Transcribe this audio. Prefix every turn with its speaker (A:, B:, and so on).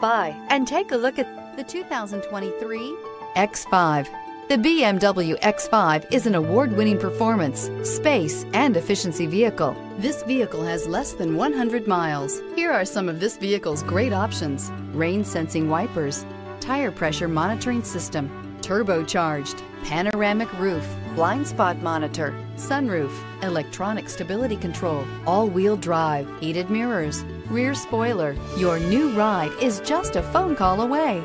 A: by and take a look at the 2023 X5. The BMW X5 is an award-winning performance, space, and efficiency vehicle. This vehicle has less than 100 miles. Here are some of this vehicle's great options. Rain-sensing wipers, tire pressure monitoring system, turbocharged, panoramic roof, blind spot monitor, sunroof, electronic stability control, all-wheel drive, heated mirrors, rear spoiler. Your new ride is just a phone call away.